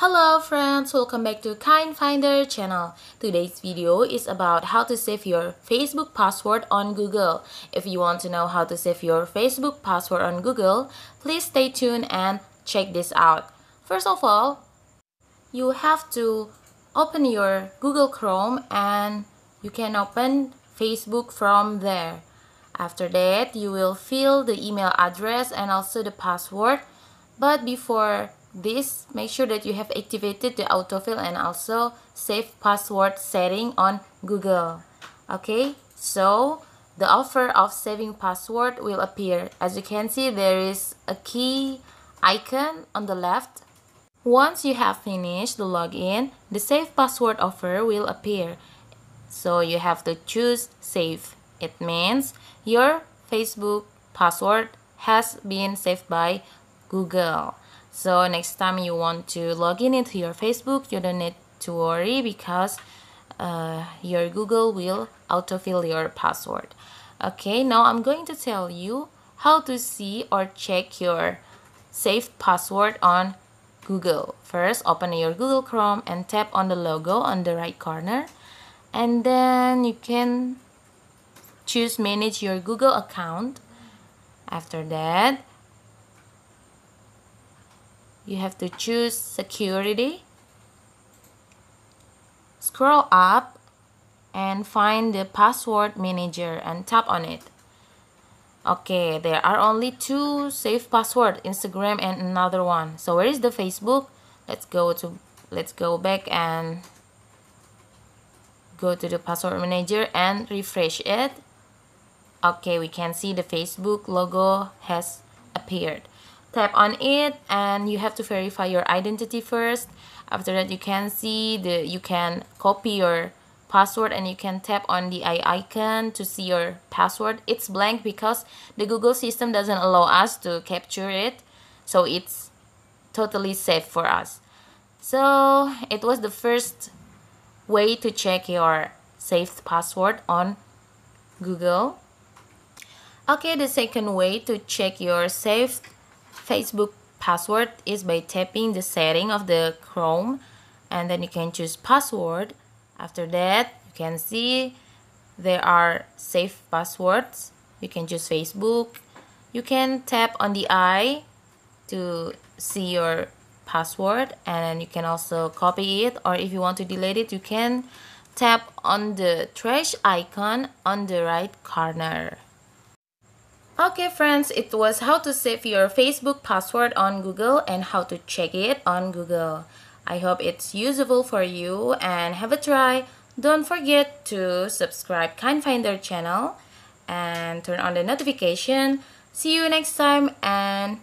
Hello friends, welcome back to Kind Finder channel. Today's video is about how to save your Facebook password on Google. If you want to know how to save your Facebook password on Google, please stay tuned and check this out. First of all, you have to open your Google Chrome and you can open Facebook from there. After that, you will fill the email address and also the password. But before this make sure that you have activated the autofill and also save password setting on Google. Okay so the offer of saving password will appear. As you can see there is a key icon on the left. Once you have finished the login the save password offer will appear. So you have to choose save. It means your Facebook password has been saved by Google so next time you want to log in into your Facebook, you don't need to worry because uh, your Google will autofill your password. Okay, now I'm going to tell you how to see or check your saved password on Google. First, open your Google Chrome and tap on the logo on the right corner. And then you can choose manage your Google account. After that, you have to choose security. Scroll up and find the password manager and tap on it. Okay there are only two safe password instagram and another one. So where is the facebook? Let's go to let's go back and go to the password manager and refresh it. Okay we can see the facebook logo has appeared tap on it and you have to verify your identity first. After that you can see the you can copy your password and you can tap on the eye icon to see your password. It's blank because the google system doesn't allow us to capture it. So it's totally safe for us. So it was the first way to check your saved password on google. Okay the second way to check your saved Facebook password is by tapping the setting of the Chrome and then you can choose password. After that, you can see there are safe passwords. You can choose Facebook. You can tap on the eye to see your password and you can also copy it or if you want to delete it, you can tap on the trash icon on the right corner. Okay friends, it was how to save your Facebook password on Google and how to check it on Google. I hope it's useful for you and have a try. Don't forget to subscribe KindFinder channel and turn on the notification. See you next time and